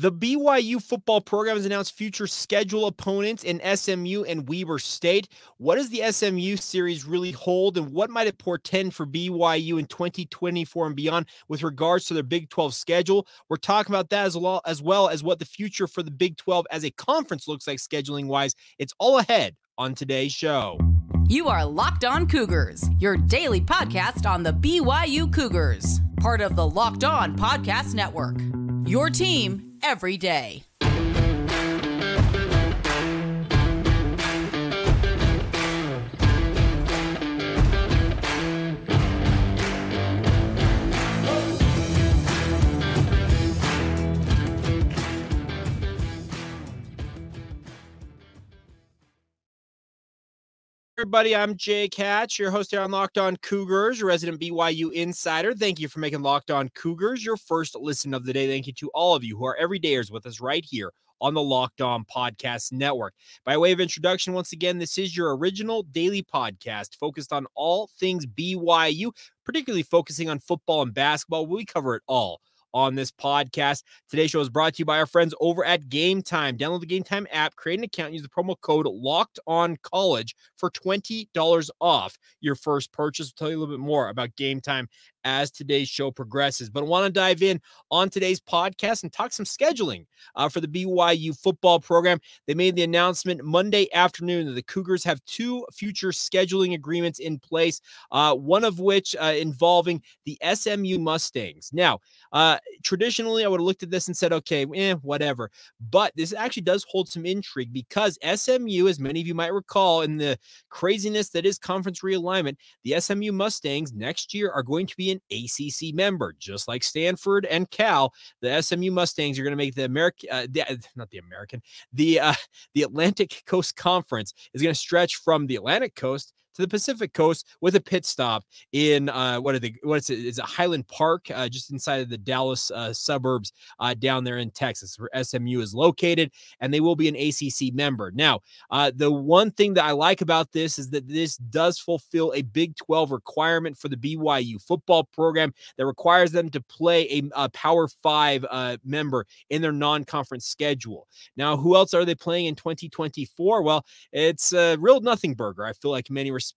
The BYU football program has announced future schedule opponents in SMU and Weber State. What does the SMU series really hold, and what might it portend for BYU in 2024 and beyond with regards to their Big 12 schedule? We're talking about that as well as well as what the future for the Big 12 as a conference looks like scheduling wise. It's all ahead on today's show. You are Locked On Cougars, your daily podcast on the BYU Cougars, part of the Locked On Podcast Network. Your team every day. Everybody. I'm Jake Hatch, your host here on Locked On Cougars, your resident BYU insider. Thank you for making Locked On Cougars your first listen of the day. Thank you to all of you who are everydayers with us right here on the Locked On Podcast Network. By way of introduction, once again, this is your original daily podcast focused on all things BYU, particularly focusing on football and basketball. We cover it all on this podcast. Today's show is brought to you by our friends over at Game Time. Download the Game Time app, create an account, use the promo code Locked On College for twenty dollars off your first purchase. We'll tell you a little bit more about Game Time as today's show progresses. But I want to dive in on today's podcast and talk some scheduling uh, for the BYU football program. They made the announcement Monday afternoon that the Cougars have two future scheduling agreements in place, uh, one of which uh, involving the SMU Mustangs. Now, uh, traditionally, I would have looked at this and said, okay, eh, whatever. But this actually does hold some intrigue because SMU, as many of you might recall, in the craziness that is conference realignment, the SMU Mustangs next year are going to be an ACC member, just like Stanford and Cal. The SMU Mustangs are going to make the American, uh, uh, not the American, the uh, the Atlantic Coast Conference is going to stretch from the Atlantic Coast to the Pacific Coast with a pit stop in uh, what are the what is it? Is it Highland Park, uh, just inside of the Dallas uh, suburbs uh, down there in Texas, where SMU is located, and they will be an ACC member. Now, uh, the one thing that I like about this is that this does fulfill a Big 12 requirement for the BYU football program that requires them to play a, a Power Five uh, member in their non-conference schedule. Now, who else are they playing in 2024? Well, it's a real nothing burger. I feel like many respects.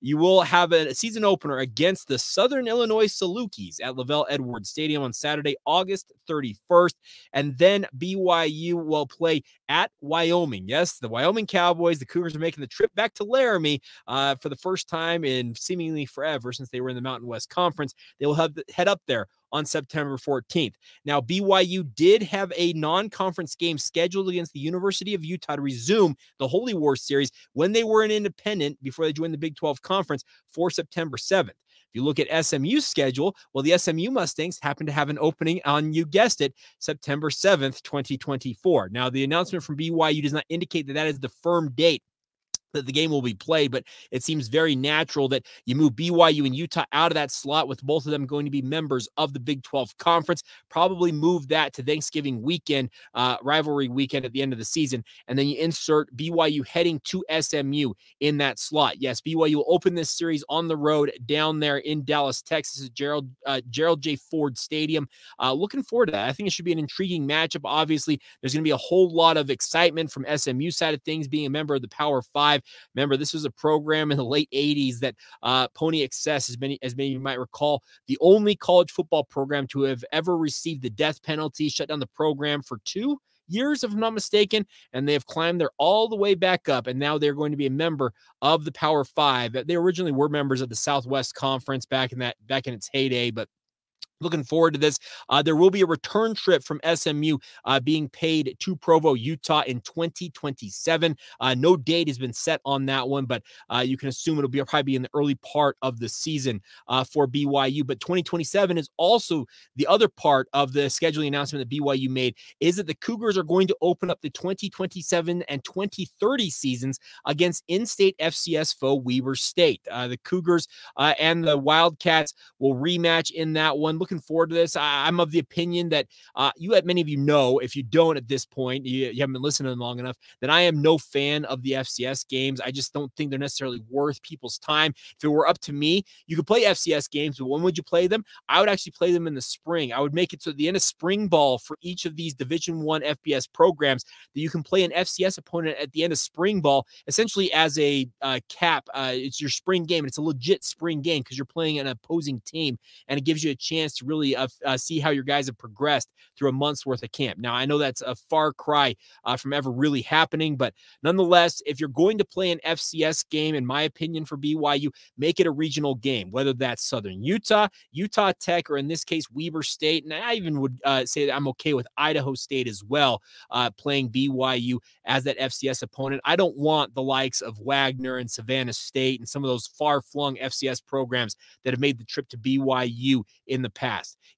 You will have a season opener against the Southern Illinois Salukis at LaVell Edwards Stadium on Saturday, August 31st. And then BYU will play at Wyoming. Yes, the Wyoming Cowboys, the Cougars are making the trip back to Laramie uh, for the first time in seemingly forever since they were in the Mountain West Conference. They will have head up there on September 14th. Now, BYU did have a non conference game scheduled against the University of Utah to resume the Holy War series when they were an independent before they joined the Big 12 Conference for September 7th. If you look at SMU's schedule, well, the SMU Mustangs happen to have an opening on, you guessed it, September 7th, 2024. Now, the announcement from BYU does not indicate that that is the firm date that the game will be played, but it seems very natural that you move BYU and Utah out of that slot with both of them going to be members of the Big 12 conference. Probably move that to Thanksgiving weekend, uh, rivalry weekend at the end of the season. And then you insert BYU heading to SMU in that slot. Yes, BYU will open this series on the road down there in Dallas, Texas at Gerald, uh, Gerald J. Ford Stadium. Uh, looking forward to that. I think it should be an intriguing matchup. Obviously, there's going to be a whole lot of excitement from SMU side of things, being a member of the Power Five. Remember, this was a program in the late 80s that uh, Pony Excess, as many as many of you might recall, the only college football program to have ever received the death penalty, shut down the program for two years, if I'm not mistaken, and they have climbed there all the way back up, and now they're going to be a member of the Power Five. They originally were members of the Southwest Conference back in that back in its heyday, but Looking forward to this. Uh, there will be a return trip from SMU uh, being paid to Provo, Utah in 2027. Uh, no date has been set on that one, but uh, you can assume it'll be probably be in the early part of the season uh, for BYU. But 2027 is also the other part of the scheduling announcement that BYU made is that the Cougars are going to open up the 2027 and 2030 seasons against in-state FCS foe Weber State. Uh, the Cougars and the Wildcats will rematch in that one. Looking looking forward to this. I, am of the opinion that uh, you, let many of you know, if you don't at this point, you, you haven't been listening long enough, that I am no fan of the FCS games. I just don't think they're necessarily worth people's time. If it were up to me, you could play FCS games, but when would you play them? I would actually play them in the spring. I would make it so the end of spring ball for each of these Division One FBS programs that you can play an FCS opponent at the end of spring ball, essentially as a uh, cap. Uh, it's your spring game, and it's a legit spring game because you're playing an opposing team, and it gives you a chance to really uh, uh, see how your guys have progressed through a month's worth of camp. Now, I know that's a far cry uh, from ever really happening, but nonetheless, if you're going to play an FCS game, in my opinion, for BYU, make it a regional game, whether that's Southern Utah, Utah Tech, or in this case, Weber State. And I even would uh, say that I'm okay with Idaho State as well, uh, playing BYU as that FCS opponent. I don't want the likes of Wagner and Savannah State and some of those far flung FCS programs that have made the trip to BYU in the past.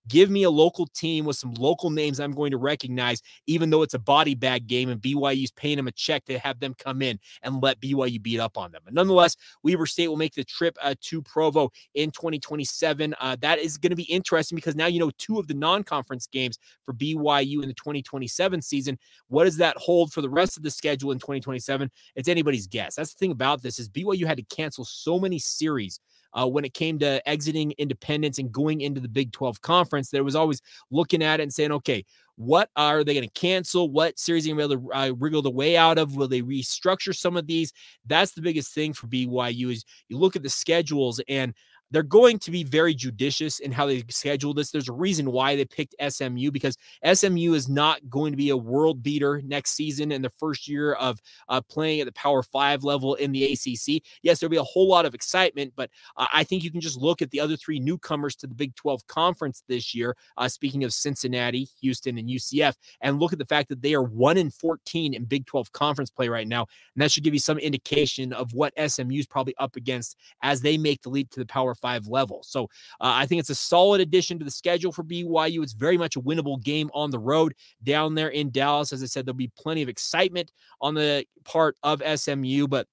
Give me a local team with some local names I'm going to recognize, even though it's a body bag game and BYU's paying them a check to have them come in and let BYU beat up on them. But nonetheless, Weber State will make the trip uh, to Provo in 2027. Uh, that is going to be interesting because now you know two of the non conference games for BYU in the 2027 season. What does that hold for the rest of the schedule in 2027? It's anybody's guess. That's the thing about this is BYU had to cancel so many series uh, when it came to exiting independence and going into the Big 12 conference. There was always looking at it and saying, okay, what are they going to cancel? What series are going to uh, wriggle the way out of? Will they restructure some of these? That's the biggest thing for BYU is you look at the schedules and they're going to be very judicious in how they schedule this. There's a reason why they picked SMU because SMU is not going to be a world beater next season in the first year of uh, playing at the Power Five level in the ACC. Yes, there'll be a whole lot of excitement, but uh, I think you can just look at the other three newcomers to the Big 12 conference this year. Uh, speaking of Cincinnati, Houston, and UCF, and look at the fact that they are one in 14 in Big 12 conference play right now, and that should give you some indication of what SMU is probably up against as they make the leap to the Power Five level. So uh, I think it's a solid addition to the schedule for BYU. It's very much a winnable game on the road down there in Dallas. As I said, there'll be plenty of excitement on the part of SMU, but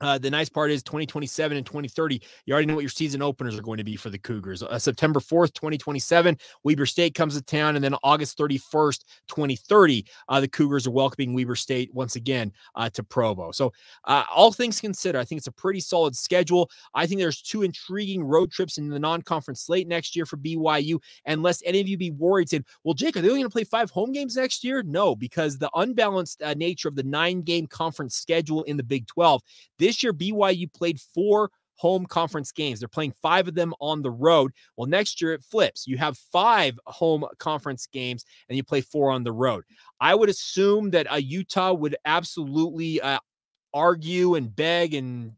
uh, the nice part is 2027 and 2030. You already know what your season openers are going to be for the Cougars. Uh, September 4th, 2027, Weber State comes to town, and then August 31st, 2030, uh, the Cougars are welcoming Weber State once again uh, to Provo. So, uh, all things considered, I think it's a pretty solid schedule. I think there's two intriguing road trips in the non-conference slate next year for BYU. Unless any of you be worried, saying, "Well, Jake, are they only going to play five home games next year?" No, because the unbalanced nature of the nine-game conference schedule in the Big 12. This this year, BYU played four home conference games. They're playing five of them on the road. Well, next year it flips. You have five home conference games and you play four on the road. I would assume that uh, Utah would absolutely uh, argue and beg and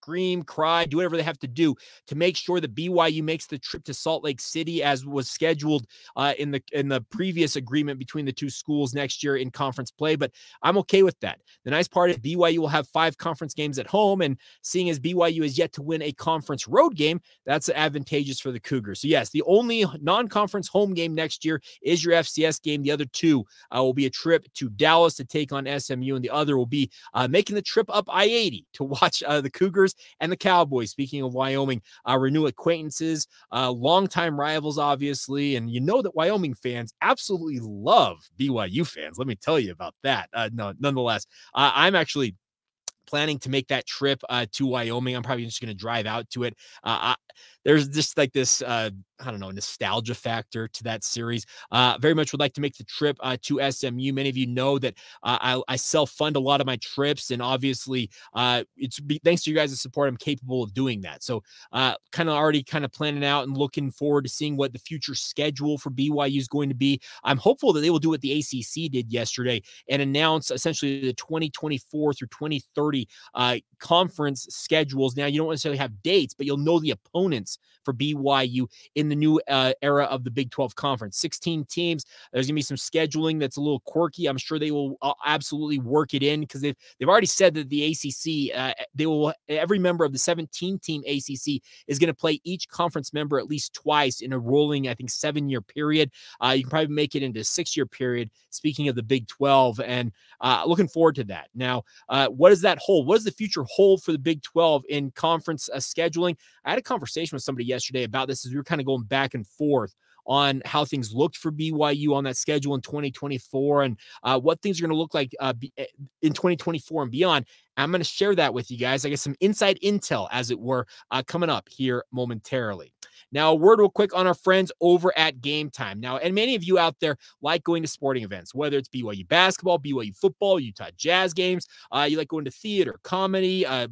scream, cry, do whatever they have to do to make sure that BYU makes the trip to Salt Lake City as was scheduled uh, in the in the previous agreement between the two schools next year in conference play. But I'm okay with that. The nice part is BYU will have five conference games at home, and seeing as BYU is yet to win a conference road game, that's advantageous for the Cougars. So yes, the only non-conference home game next year is your FCS game. The other two uh, will be a trip to Dallas to take on SMU, and the other will be uh, making the trip up I-80 to watch uh, the Cougars and the Cowboys. Speaking of Wyoming, uh, renew acquaintances, uh, longtime rivals, obviously. And you know that Wyoming fans absolutely love BYU fans. Let me tell you about that. Uh, no, nonetheless, uh, I'm actually planning to make that trip uh, to Wyoming. I'm probably just going to drive out to it. Uh, I, there's just like this uh, I don't know, nostalgia factor to that series. Uh, very much would like to make the trip uh, to SMU. Many of you know that uh, I, I self fund a lot of my trips, and obviously, uh, it's be, thanks to you guys' support, I'm capable of doing that. So, uh, kind of already kind of planning out and looking forward to seeing what the future schedule for BYU is going to be. I'm hopeful that they will do what the ACC did yesterday and announce essentially the 2024 through 2030 uh, conference schedules. Now, you don't necessarily have dates, but you'll know the opponents for BYU in the new uh, era of the Big 12 conference. 16 teams. There's going to be some scheduling that's a little quirky. I'm sure they will uh, absolutely work it in because they've, they've already said that the ACC, uh, they will, every member of the 17 team ACC is going to play each conference member at least twice in a rolling, I think, seven year period. Uh, you can probably make it into a six year period. Speaking of the Big 12, and uh, looking forward to that. Now, uh, what does that hold? What does the future hold for the Big 12 in conference scheduling? I had a conversation with somebody yesterday about this as we were kind of going back and forth on how things looked for BYU on that schedule in 2024 and uh, what things are going to look like uh, eh, in 2024 and beyond. I'm going to share that with you guys. I get some inside intel, as it were, uh, coming up here momentarily. Now, a word real quick on our friends over at Game Time. Now, and many of you out there like going to sporting events, whether it's BYU basketball, BYU football, Utah Jazz games, uh, you like going to theater, comedy, uh,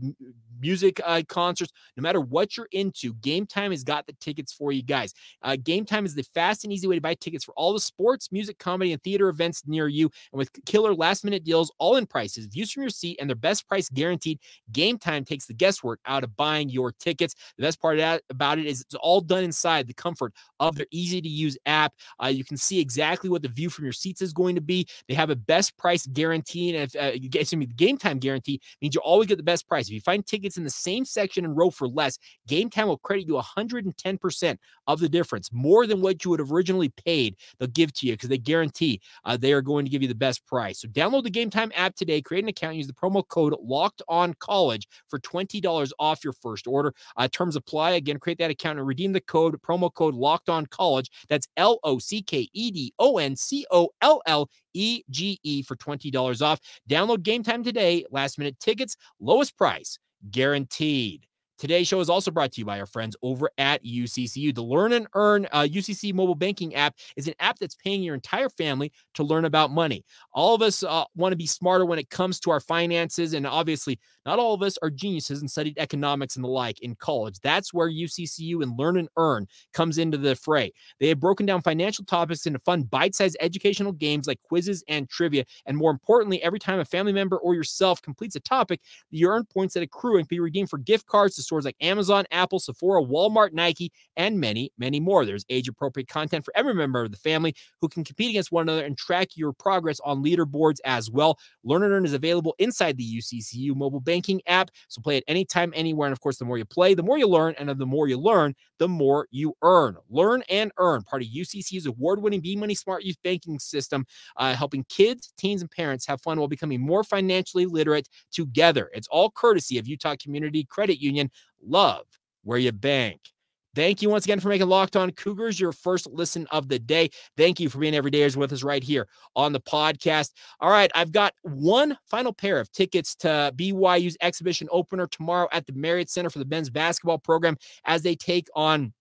music uh, concerts, no matter what you're into, Game Time has got the tickets for you guys. Uh, Game Time is the fast and easy way to buy tickets for all the sports, music, comedy, and theater events near you. And with killer last minute deals, all in prices, views from your seat, and their best price guaranteed, Game Time takes the guesswork out of buying your tickets. The best part about it is it's all done inside the comfort of their easy to use app. Uh, you can see exactly what the view from your seats is going to be. They have a best price guarantee. And if uh, you get me the game time guarantee means you always get the best price. If you find tickets in the same section and row for less, game time will credit you 110% of the difference, more than what you would have originally paid. They'll give to you because they guarantee uh, they are going to give you the best price. So download the game time app today, create an account, use the promo code locked on college for $20 off your first order. Uh, terms apply. Again, create that account and redeem the code, promo code locked on college. That's L O C K E D O N C O L L E G E for $20 off. Download game time today. Last minute tickets, lowest price guaranteed. Today's show is also brought to you by our friends over at UCCU. The Learn and Earn uh, UCC mobile banking app is an app that's paying your entire family to learn about money. All of us uh, want to be smarter when it comes to our finances, and obviously, not all of us are geniuses and studied economics and the like in college. That's where UCCU and Learn and Earn comes into the fray. They have broken down financial topics into fun, bite-sized educational games like quizzes and trivia. And more importantly, every time a family member or yourself completes a topic, you earn points that accrue and can be redeemed for gift cards stores like Amazon, Apple, Sephora, Walmart, Nike, and many, many more. There's age appropriate content for every member of the family who can compete against one another and track your progress on leaderboards as well. Learn and Earn is available inside the UCCU mobile banking app. So play it anytime, anywhere. And of course, the more you play, the more you learn. And the more you learn, the more you earn. Learn and earn, part of UCCU's award winning Be Money Smart Youth Banking System, uh, helping kids, teens, and parents have fun while becoming more financially literate together. It's all courtesy of Utah Community Credit Union. Love where you bank. Thank you once again for making Locked On Cougars your first listen of the day. Thank you for being every day with us right here on the podcast. All right, I've got one final pair of tickets to BYU's exhibition opener tomorrow at the Marriott Center for the men's basketball program as they take on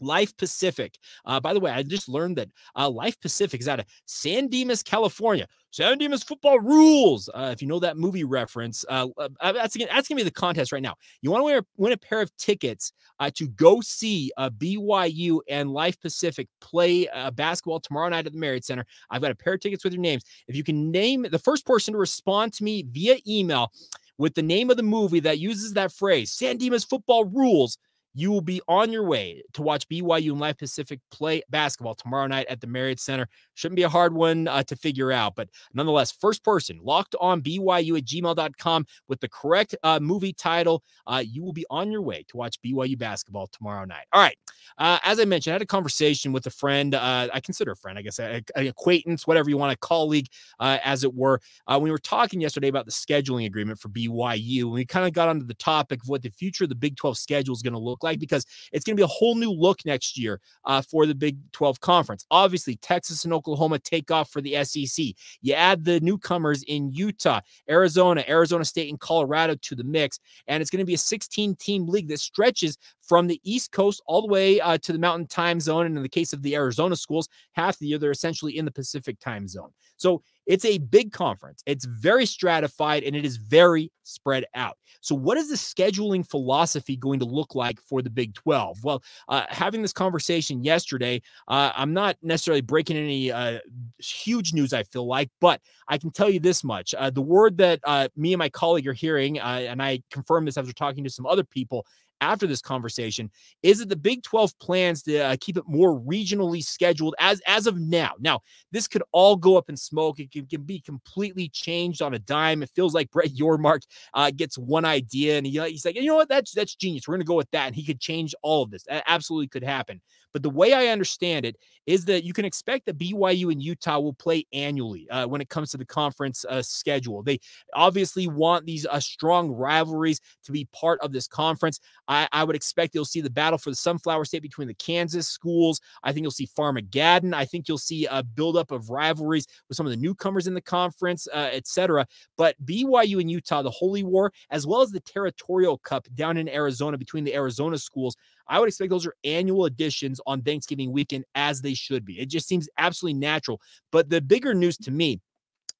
Life Pacific. Uh, by the way, I just learned that uh, Life Pacific is out of San Dimas, California. San Dimas football rules. Uh, if you know that movie reference, uh, uh, uh that's that's gonna be the contest right now. You want to win, win a pair of tickets to go see BYU and Life Pacific play basketball tomorrow night at the Marriott Center. I've got a pair of tickets with your names. If you can name the first person to respond to me via email with the name of the movie that uses that phrase, San Dimas football rules you will be on your way to watch BYU and Life Pacific play basketball tomorrow night at the Marriott Center. Shouldn't be a hard one uh, to figure out, but nonetheless, first person locked on BYU at gmail.com with the correct uh, movie title. Uh, you will be on your way to watch BYU basketball tomorrow night. All right. Uh, as I mentioned, I had a conversation with a friend. Uh, I consider a friend, I guess, an acquaintance, whatever you want, a colleague, uh, as it were. we were talking yesterday about the scheduling agreement for BYU. And we kind of got onto the topic of what the future of the Big 12 schedule is going to look like because it's going to be a whole new look next year uh, for the Big 12 conference. Obviously, Texas and Oklahoma take off for the SEC. You add the newcomers in Utah, Arizona, Arizona State, and Colorado to the mix, and it's going to be a 16 team league that stretches from the East Coast all the way uh, to the Mountain Time Zone. And in the case of the Arizona schools, half the year they're essentially in the Pacific Time Zone. So it's a big conference. It's very stratified and it is very spread out. So, what is the scheduling philosophy going to look like for the Big 12? Well, uh, having this conversation yesterday, uh, I'm not necessarily breaking any uh, huge news, I feel like, but I can tell you this much. Uh, the word that uh, me and my colleague are hearing, uh, and I confirmed this after talking to some other people, after this conversation is that the Big 12 plans to uh, keep it more regionally scheduled as as of now. Now, this could all go up in smoke. It can, can be completely changed on a dime. It feels like Brett Yormark uh, gets one idea and he, he's like, you know what, that's that's genius. We're going to go with that, and he could change all of this. That absolutely could happen. But the way I understand it is that you can expect that BYU and Utah will play annually uh, when it comes to the conference uh, schedule. They obviously want these uh, strong rivalries to be part of this conference. I, I would expect you'll see the battle for the Sunflower State between the Kansas schools. I think you'll see Farmageddon. I think you'll see a buildup of rivalries with some of the newcomers in the conference, uh, etc. But BYU and Utah, the Holy War, as well as the Territorial Cup down in Arizona between the Arizona schools, I would expect those are annual additions on Thanksgiving weekend as they should be. It just seems absolutely natural. But the bigger news to me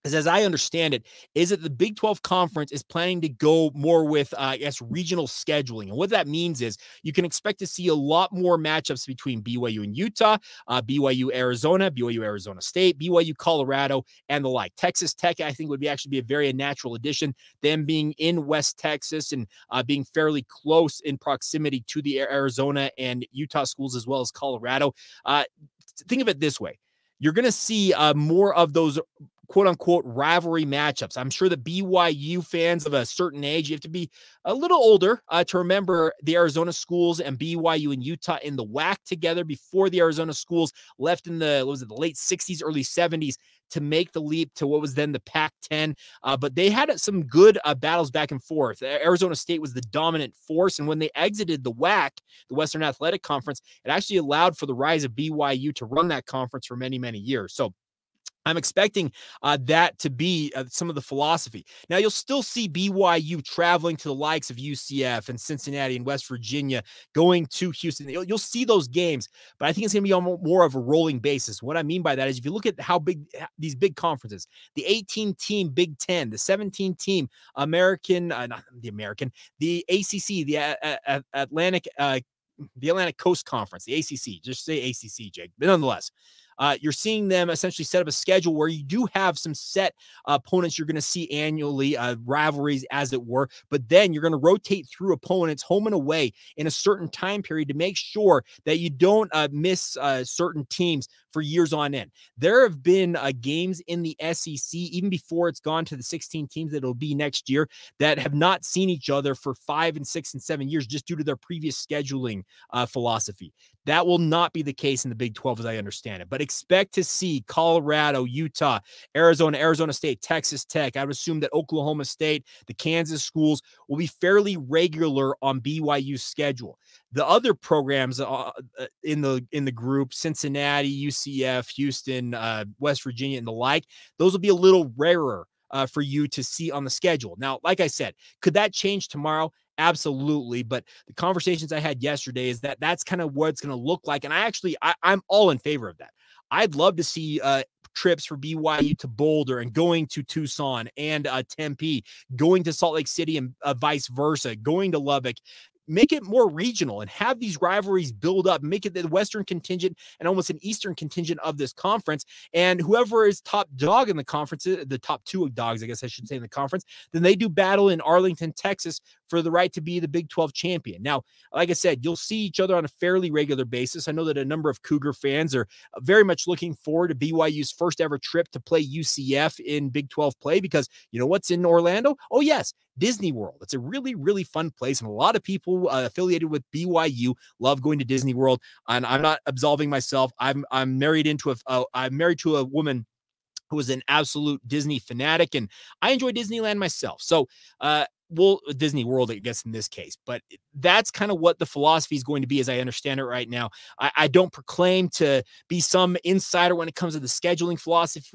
is as I understand it, is that the Big 12 conference is planning to go more with, uh, I guess, regional scheduling. And what that means is you can expect to see a lot more matchups between BYU and Utah, uh, BYU Arizona, BYU Arizona State, BYU Colorado, and the like. Texas Tech, I think, would be actually be a very natural addition. Them being in West Texas and uh, being fairly close in proximity to the Arizona and Utah schools as well as Colorado. Uh, think of it this way you're going to see uh, more of those quote unquote rivalry matchups. I'm sure the BYU fans of a certain age, you have to be a little older uh, to remember the Arizona schools and BYU and Utah in the WAC together before the Arizona schools left in the was it the late 60s, early 70s to make the leap to what was then the Pac 10. Uh, but they had some good uh, battles back and forth. Arizona State was the dominant force. And when they exited the WAC, the Western Athletic Conference, it actually allowed for the rise of BYU to run that conference for many, many years. So I'm expecting uh, that to be uh, some of the philosophy. Now, you'll still see BYU traveling to the likes of UCF and Cincinnati and West Virginia, going to Houston. You'll, you'll see those games, but I think it's going to be on more of a rolling basis. What I mean by that is if you look at how big these big conferences, the 18 team Big Ten, the 17 team American, uh, not the American, the ACC, the Atlantic, uh, the Atlantic Coast Conference, the ACC, just say ACC, Jake, but nonetheless uh, you're seeing them essentially set up a schedule where you do have some set opponents you're going to see annually, uh, rivalries as it were, but then you're going to rotate through opponents home and away in a certain time period to make sure that you don't uh, miss uh, certain teams for years on end. There have been uh, games in the SEC, even before it's gone to the 16 teams that it'll be next year, that have not seen each other for five and six and seven years just due to their previous scheduling philosophy. That will not be the case in the Big 12 as I understand it. But expect to see Colorado, Utah, Arizona, Arizona State, Texas Tech. I would assume that Oklahoma State, the Kansas schools will be fairly regular on BYU's schedule. The other programs uh, uh, in the in the group, Cincinnati, UCF, Houston, uh, West Virginia, and the like, those will be a little rarer uh, for you to see on the schedule. Now, like I said, could that change tomorrow? Absolutely. But the conversations I had yesterday is that that's kind of what it's going to look like. And I actually, I, am all in favor of that. I'd love to see uh, trips for BYU to Boulder and going to Tucson and uh, Tempe, going to Salt Lake City and uh, vice versa, going to Lubbock make it more regional and have these rivalries build up, make it the Western contingent and almost an Eastern contingent of this conference. And whoever is top dog in the conference, uh, the top two dogs, I guess I should say, in the conference, then they do battle in Arlington, Texas for the right to be the Big 12 champion. Now, like I said, you'll see each other on a fairly regular basis. I know that a number of Cougar fans are uh, very much looking forward to BYU's first ever trip to play UCF in Big 12 play because you know what's in Orlando? Oh, yes, Disney World. It's a really, really fun place. And a lot of people uh, affiliated with BYU love going to Disney World. And I'm not absolving myself. I'm, I'm married into a, uh, I'm married to a woman who is an absolute Disney fanatic, and I enjoy Disneyland myself. So, uh, well, Disney World, I guess, in this case, but that's kind of what the philosophy is going to be as I understand it right now. I, I, don't proclaim to be some insider when it comes to the scheduling philosophy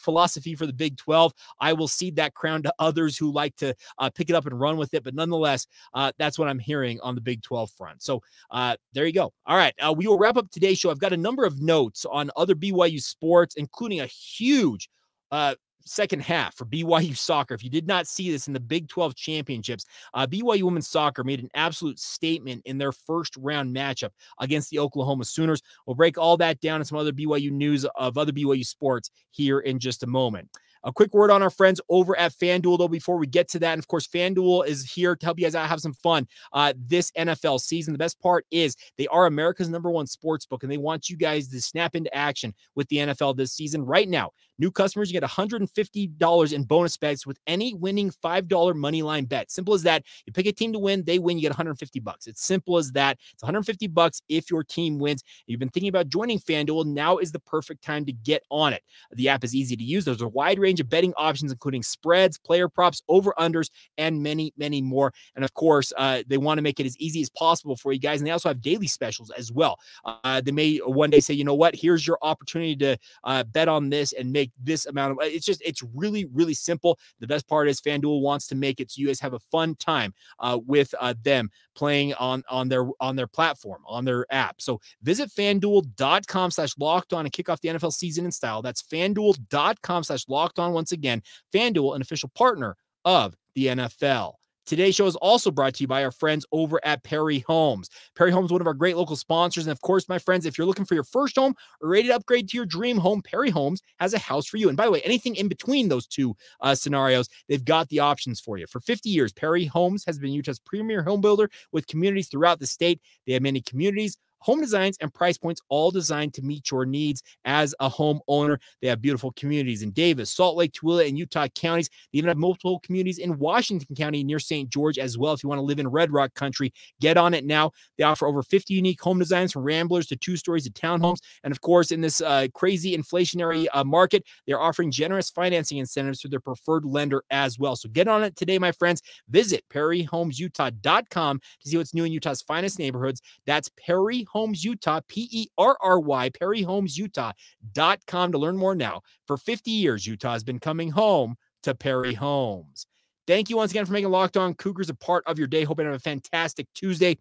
philosophy for the Big 12. I will cede that crown to others who like to uh, pick it up and run with it. But nonetheless, uh, that's what I'm hearing on the Big 12 front. So uh, there you go. All right. Uh, we will wrap up today's show. I've got a number of notes on other BYU sports, including a huge uh, second half for BYU soccer. If you did not see this in the Big 12 championships, uh, BYU women's soccer made an absolute statement in their first round matchup against the Oklahoma Sooners. We'll break all that down and some other BYU news of other BYU sports here in just a moment. A quick word on our friends over at FanDuel, though, before we get to that. And of course, FanDuel is here to help you guys out have some fun uh, this NFL season. The best part is they are America's number one sports book, and they want you guys to snap into action with the NFL this season. Right now, new customers get $150 in bonus bets with any winning $5 money line bet. Simple as that. You pick a team to win, they win, you get 150 bucks. It's simple as that. It's 150 bucks if your team wins. You've been thinking about joining FanDuel, now is the perfect time to get on it. The app is easy to use. There's a wide range of betting options, including spreads, player props, over unders, and many, many more. And of course, uh, they want to make it as easy as possible for you guys. And they also have daily specials as well. Uh, they may one day say, you know what, here's your opportunity to uh, bet on this and make this amount of. It's just, it's really, really simple. The best part is FanDuel wants to make it so you guys have a fun time uh, with uh, them playing on on their on their platform on their app. So visit fanduel.com slash locked on and kick off the NFL season in style. That's fanduel.com slash locked on. Once again, FanDuel, an official partner of the NFL. Today's show is also brought to you by our friends over at Perry Homes. Perry Homes, one of our great local sponsors. And of course, my friends, if you're looking for your first home or ready to upgrade to your dream home, Perry Homes has a house for you. And by the way, anything in between those two uh, scenarios, they've got the options for you. For 50 years, Perry Homes has been Utah's premier home builder with communities throughout the state. They have many communities home designs and price points all designed to meet your needs as a homeowner. They have beautiful communities in Davis, Salt Lake, Tooele, and Utah counties. They even have multiple communities in Washington County near St. George as well. If you want to live in Red Rock country, get on it now. They offer over 50 unique home designs from ramblers to two stories to townhomes. And of course, in this uh, crazy inflationary uh, market, they're offering generous financing incentives to their preferred lender as well. So get on it today, my friends. Visit perryhomesutah.com to see what's new in Utah's finest neighborhoods. That's Perry Homes Utah, P E R R Y, perryhomesutah.com to learn more now. For 50 years, Utah has been coming home to Perry Homes. Thank you once again for making Locked On Cougars a part of your day. Hope you have a fantastic Tuesday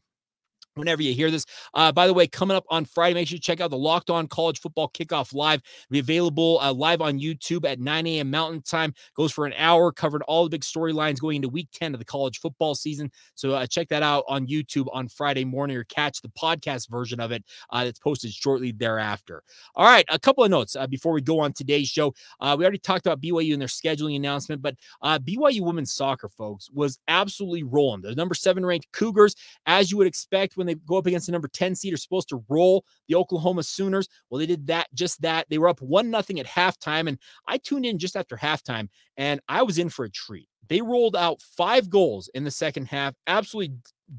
whenever you hear this. Uh, by the way, coming up on Friday, make sure you check out the Locked On College Football Kickoff Live. It'll be available uh, live on YouTube at 9 a.m. Mountain Time. Goes for an hour, covered all the big storylines going into week 10 of the college football season. So uh, check that out on YouTube on Friday morning or catch the podcast version of it uh, that's posted shortly thereafter. All right, a couple of notes uh, before we go on today's show. Uh, we already talked about BYU and their scheduling announcement, but BYU women's soccer, folks, was absolutely rolling. The number seven ranked Cougars, as you would expect when they go up against the number 10 seed, are supposed to roll the Oklahoma Sooners. Well, they did that, just that. They were up one nothing at halftime. And I tuned in just after halftime and I was in for a treat. They rolled out five goals in the second half, absolutely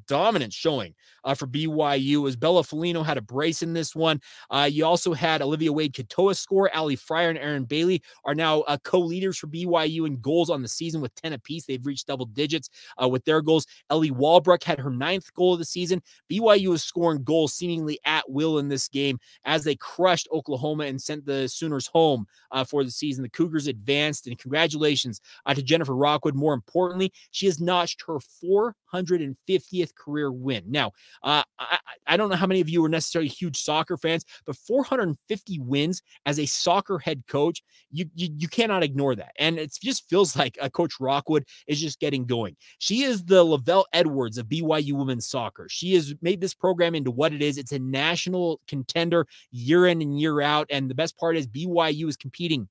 dominant showing uh, for BYU as Bella Folino had a brace in this one. Uh, you also had Olivia Wade Katoa score. Ali Fryer and Erin Bailey are now uh, co-leaders for BYU in goals on the season with 10 apiece. They've reached double digits uh, with their goals. Ellie Walbruch had her ninth goal of the season. BYU is scoring goals seemingly at will in this game as they crushed Oklahoma and sent the Sooners home uh, for the season. The Cougars advanced, and congratulations uh, to Jennifer Rockwood. More importantly, she has notched her 450th career win. Now, uh, I, I don't know how many of you are necessarily huge soccer fans, but 450 wins as a soccer head coach, you, you, you cannot ignore that. And it just feels like a Coach Rockwood is just getting going. She is the LaVell Edwards of BYU women's soccer. She has made this program into what it is. It's a national contender year in and year out. And the best part is BYU is competing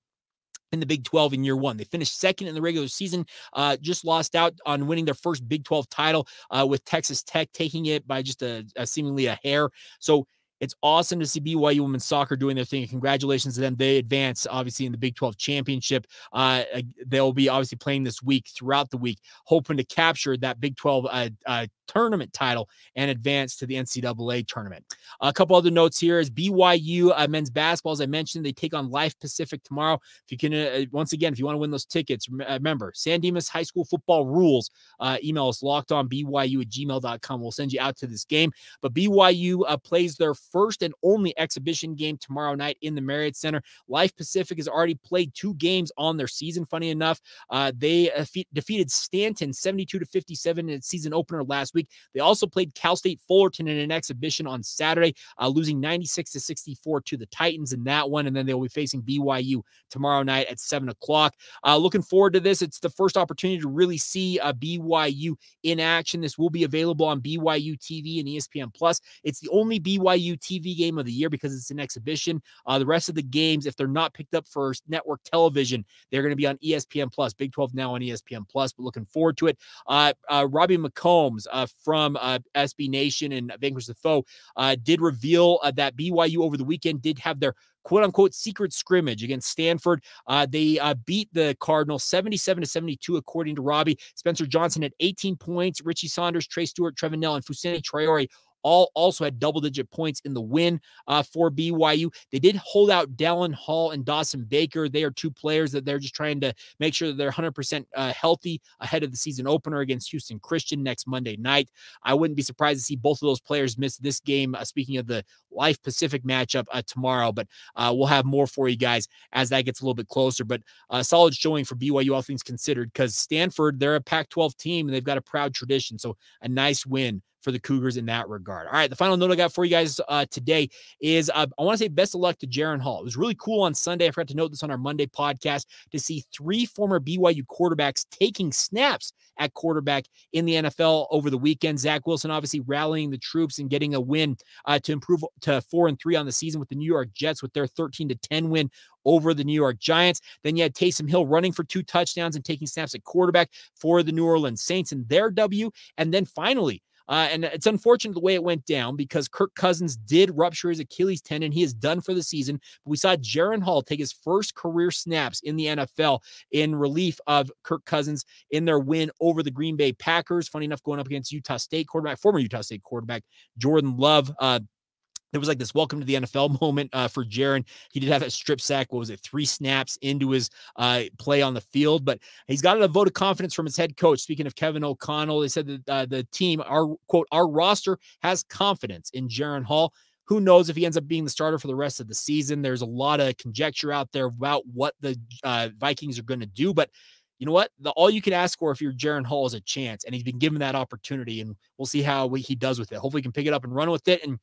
in the Big 12 in year one. They finished second in the regular season, uh, just lost out on winning their first Big 12 title uh, with Texas Tech taking it by just a, a seemingly a hair. So it's awesome to see BYU women's soccer doing their thing. Congratulations to them. They advance obviously in the Big 12 championship. Uh, they'll be obviously playing this week throughout the week, hoping to capture that Big 12 uh, uh, tournament title and advance to the NCAA tournament. A couple other notes here is BYU uh, men's basketball. As I mentioned, they take on Life Pacific tomorrow. If you can, uh, once again, if you want to win those tickets, remember San Dimas High School football rules. Uh, email us locked on BYU at gmail.com. We'll send you out to this game. But BYU plays their first and only exhibition game tomorrow night in the Marriott Center. Life Pacific has already played two games on their season. Funny enough, uh, they uh, defeated Stanton 72 to 57 in its season opener last week. They also played Cal State Fullerton in an exhibition on Saturday, uh, losing 96 to 64 to the Titans in that one. And then they will be facing BYU tomorrow night at 7 o'clock. Uh, looking forward to this. It's the first opportunity to really see uh, BYU in action. This will be available on BYU TV and ESPN Plus. It's the only BYU TV game of the year because it's an exhibition. Uh, the rest of the games, if they're not picked up for network television, they're going to be on ESPN Plus. Big 12 now on ESPN Plus, but looking forward to it. Uh, uh, Robbie McCombs uh, from uh, SB Nation and Vanquish the Foe uh, did reveal that BYU over the weekend did have their quote unquote secret scrimmage against Stanford. Uh, they uh, beat the Cardinals 77 to 72, according to Robbie. Spencer Johnson had 18 points. Richie Saunders, Trey Stewart, Trevin Knell, and Fousseyni Traore all also had double digit points in the win uh, for BYU. They did hold out Dallin Hall and Dawson Baker. They are two players that they're just trying to make sure that they're 100% uh, healthy ahead of the season opener against Houston Christian next Monday night. I wouldn't be surprised to see both of those players miss this game. Uh, speaking of the Life Pacific matchup uh, tomorrow, but uh, we'll have more for you guys as that gets a little bit closer. But uh, solid showing for BYU, all things considered, because Stanford, they're a Pac 12 team and they've got a proud tradition. So a nice win for the Cougars in that regard. All right, the final note I got for you guys uh, today is uh, I want to say best of luck to Jaren Hall. It was really cool on Sunday. I forgot to note this on our Monday podcast to see three former BYU quarterbacks taking snaps at quarterback in the NFL over the weekend. Zach Wilson obviously rallying the troops and getting a win uh, to improve to four and three on the season with the New York Jets with their 13 to 10 win over the New York Giants. Then you had Taysom Hill running for two touchdowns and taking snaps at quarterback for the New Orleans Saints in their W. And then finally, uh, and it's unfortunate the way it went down because Kirk Cousins did rupture his Achilles tendon. He is done for the season. But we saw Jaren Hall take his first career snaps in the NFL in relief of Kirk Cousins in their win over the Green Bay Packers. Funny enough, going up against Utah State quarterback, former Utah State quarterback Jordan Love. Uh, there was like this welcome to the NFL moment uh, for Jaren. He did have a strip sack. What was it? Three snaps into his uh, play on the field, but he's got a vote of confidence from his head coach. Speaking of Kevin O'Connell, they said that uh, the team, our quote, our roster has confidence in Jaren Hall. Who knows if he ends up being the starter for the rest of the season? There's a lot of conjecture out there about what the uh, Vikings are going to do, but you know what? The all you can ask for if you're Jaren Hall is a chance, and he's been given that opportunity, and we'll see how he does with it. Hopefully, he can pick it up and run with it, and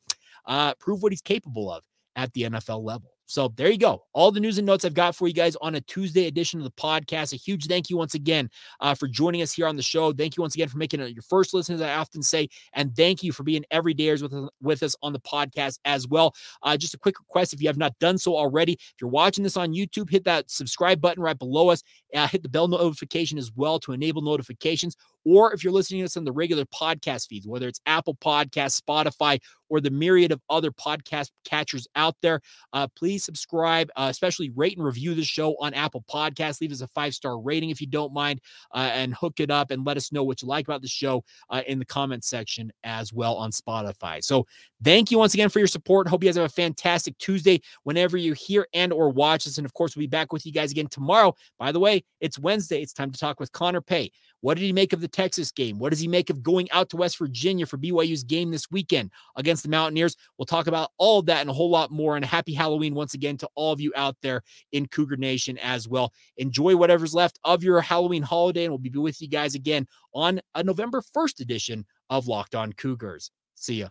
uh, prove what he's capable of at the NFL level. So there you go. All the news and notes I've got for you guys on a Tuesday edition of the podcast. A huge thank you once again uh, for joining us here on the show. Thank you once again for making it your first listen, as I often say, and thank you for being everydayers with with us on the podcast as well. Uh, just a quick request: if you have not done so already, if you're watching this on YouTube, hit that subscribe button right below us. Uh, hit the bell notification as well to enable notifications. Or if you're listening to us on the regular podcast feeds, whether it's Apple Podcast, Spotify, or the myriad of other podcast catchers out there, uh, please subscribe, uh, especially rate and review the show on Apple Podcasts. Leave us a five star rating if you don't mind, uh, and hook it up and let us know what you like about the show uh, in the comment section as well on Spotify. So thank you once again for your support. Hope you guys have a fantastic Tuesday whenever you hear and or watch us. And of course, we'll be back with you guys again tomorrow. By the way, it's Wednesday. It's time to talk with Connor Pay. What did he make of the Texas game? What does he make of going out to West Virginia for BYU's game this weekend against the Mountaineers? We'll talk about all of that and a whole lot more. And happy Halloween once again to all of you out there in Cougar Nation as well. Enjoy whatever's left of your Halloween holiday, and we'll be with you guys again on a November 1st edition of Locked On Cougars. See ya.